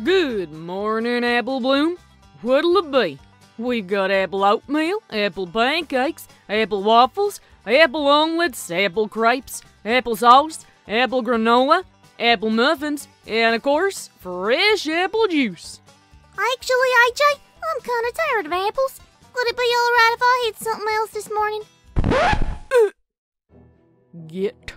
Good morning, Apple Bloom. What'll it be? We've got apple oatmeal, apple pancakes, apple waffles, apple omelets, apple crepes, apple sauce, apple granola, apple muffins, and of course, fresh apple juice. Actually, AJ, I'm kind of tired of apples. Would it be alright if I had something else this morning? Get